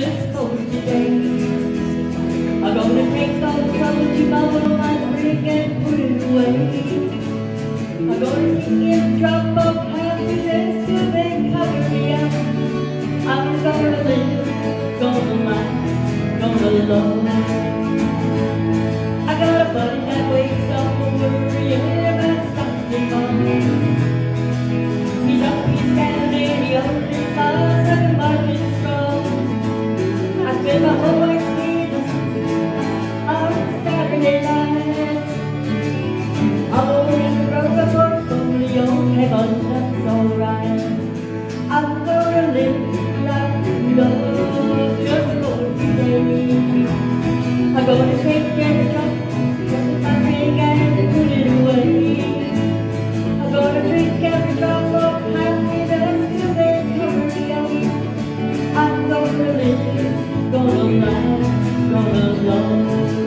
just for today. I'm gonna take those troubles you bubble my drink and put it away. I'm gonna sing a drop of happiness to then cover me up. I'm gonna live, gonna laugh, gonna love. I'm gonna take care of put up.